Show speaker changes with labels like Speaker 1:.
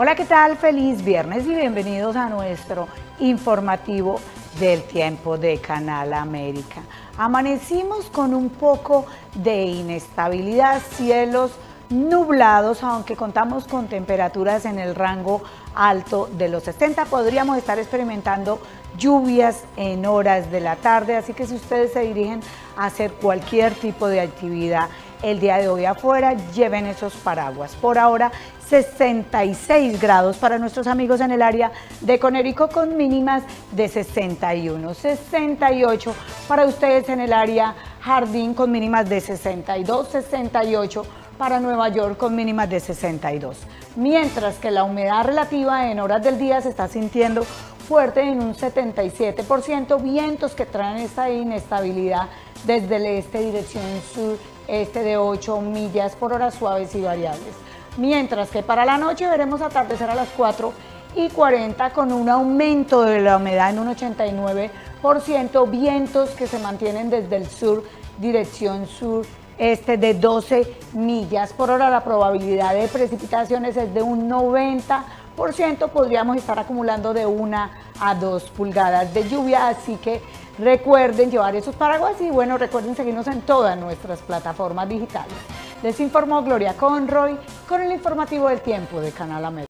Speaker 1: Hola, ¿qué tal? Feliz viernes y bienvenidos a nuestro informativo del tiempo de Canal América. Amanecimos con un poco de inestabilidad, cielos nublados, aunque contamos con temperaturas en el rango alto de los 60, podríamos estar experimentando lluvias en horas de la tarde, así que si ustedes se dirigen a hacer cualquier tipo de actividad el día de hoy afuera, lleven esos paraguas. Por ahora, 66 grados para nuestros amigos en el área de Conérico con mínimas de 61, 68 para ustedes en el área Jardín con mínimas de 62, 68 para Nueva York con mínimas de 62. Mientras que la humedad relativa en horas del día se está sintiendo fuerte en un 77%, vientos que traen esta inestabilidad desde el este dirección sur, este de 8 millas por hora suaves y variables. Mientras que para la noche veremos atardecer a las 4 y 40 con un aumento de la humedad en un 89%, vientos que se mantienen desde el sur, dirección sur, este de 12 millas por hora. La probabilidad de precipitaciones es de un 90%, podríamos estar acumulando de 1 a 2 pulgadas de lluvia, así que recuerden llevar esos paraguas y bueno, recuerden seguirnos en todas nuestras plataformas digitales. Les informó Gloria Conroy con el informativo del tiempo de Canal América.